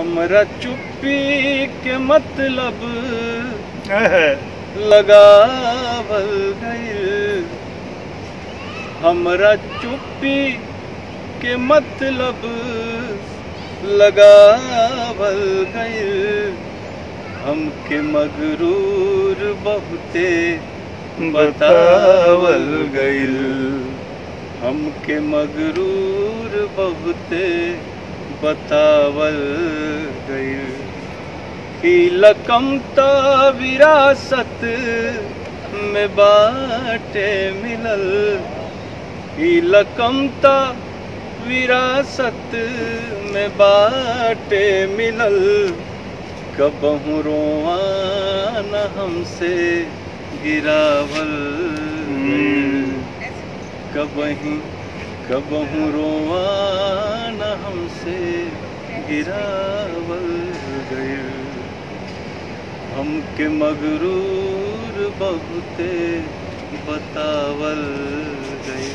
हमरा चुप्पी के मतलब लगावल गइल। हमरा चुप्पी के मतलब लगावल गइल। हमके मगरूर बहुते बतावल गइल। हमके मगरूर बहुते बतावल ई लकमता विरासत में बाटे मिलल। ई लकमता विरासत में बाटे मिलल। कबहू रोआ न हमसे गिरावल। कबही कबहू रोआ न हमसे गिरावल। हमके मगरूर बहुते बतावल गए.